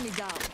Enemy down.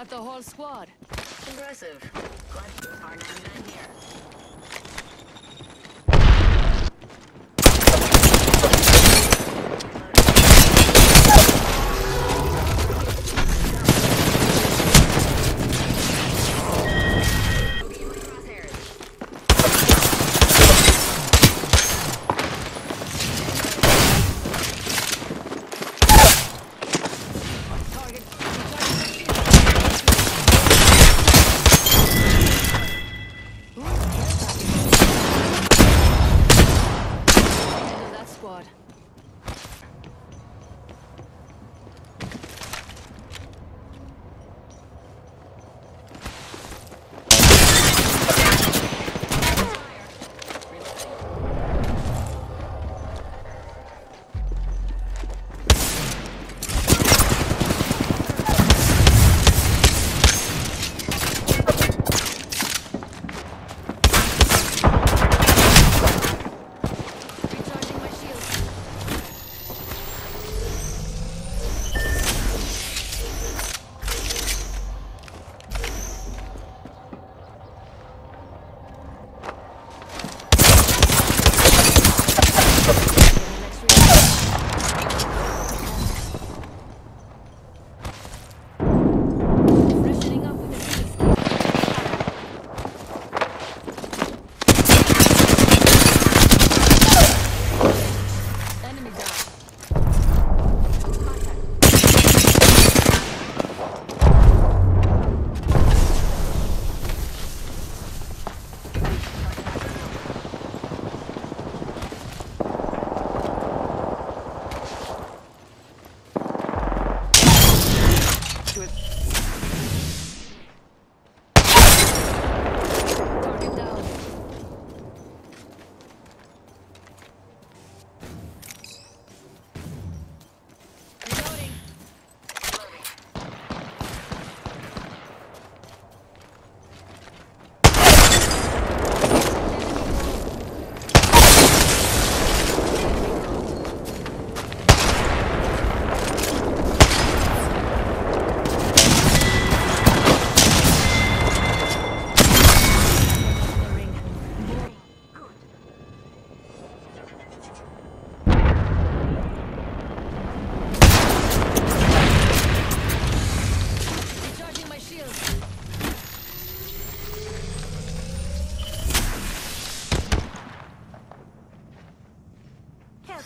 Out the whole squad. Impressive. Squad.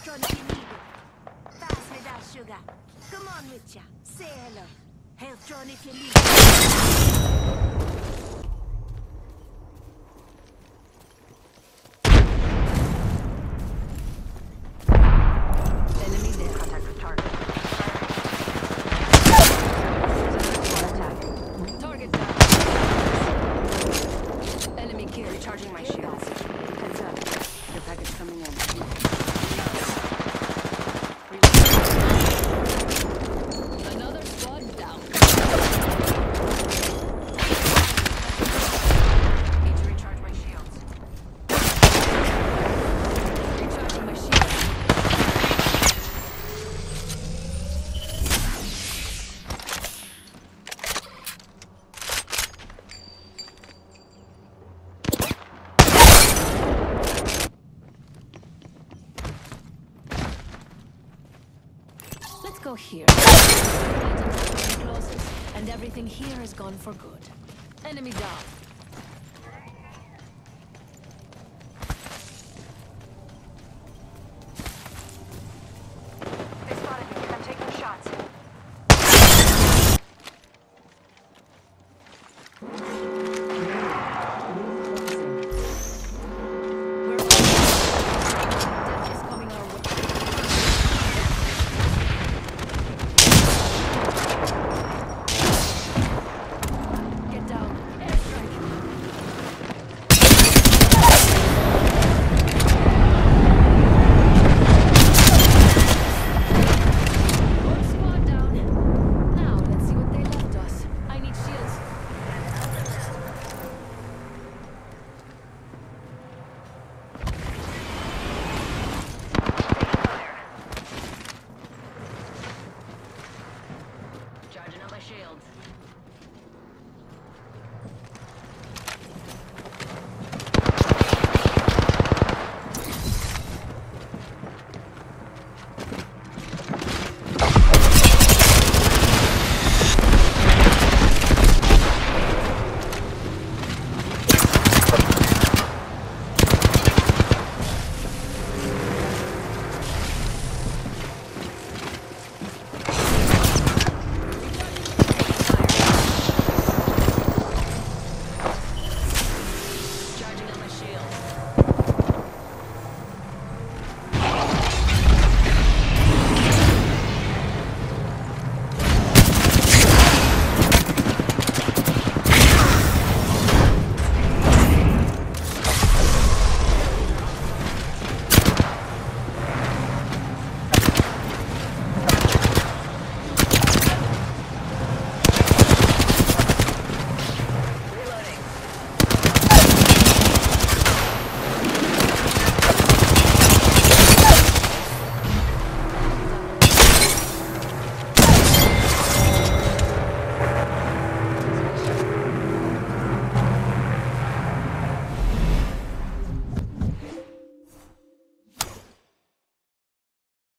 electronic illegal. Pass me that sugar. Come on with ya. Say hello. Health if you need Let's go here. And everything here is gone for good. Enemy down.